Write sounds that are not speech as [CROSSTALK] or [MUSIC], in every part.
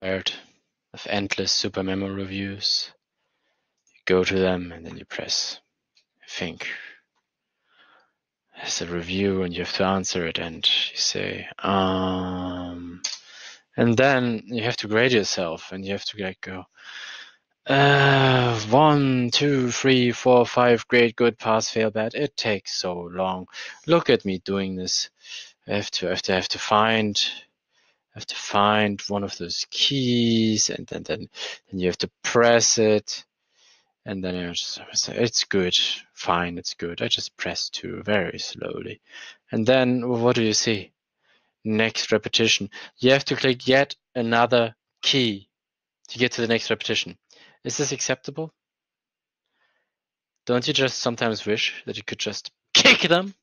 tired of endless SuperMemo reviews, you go to them and then you press think. It's a review and you have to answer it and you say, um, and then you have to grade yourself and you have to like go, uh, one, two, three, four, five, great, good, pass, fail, bad. It takes so long. Look at me doing this. I have to, I have to, I have to find, have to find one of those keys, and then, then, then you have to press it, and then it's good, fine, it's good. I just press two very slowly, and then what do you see? Next repetition. You have to click yet another key to get to the next repetition. Is this acceptable? Don't you just sometimes wish that you could just [LAUGHS] kick them?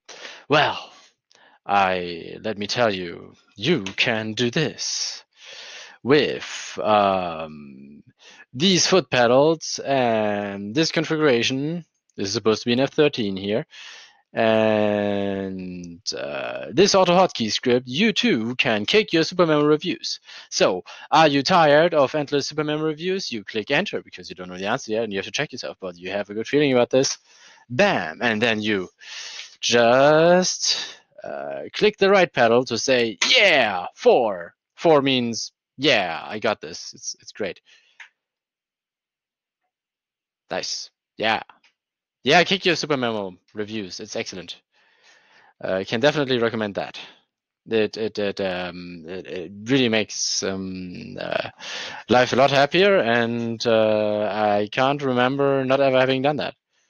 Well, I let me tell you, you can do this with um, these foot pedals and this configuration. This is supposed to be an F13 here and uh, this AutoHotkey script, you too can kick your SuperMemo reviews. So, are you tired of endless SuperMemo reviews? You click enter because you don't know the answer yet, and you have to check yourself, but you have a good feeling about this. Bam, and then you just uh, click the right pedal to say, "Yeah, four. Four means, "Yeah, I got this. It's it's great." Nice. Yeah. Yeah, kick your SuperMemo reviews. It's excellent. Uh, I can definitely recommend that. It it it, um, it, it really makes um, uh, life a lot happier, and uh, I can't remember not ever having done that.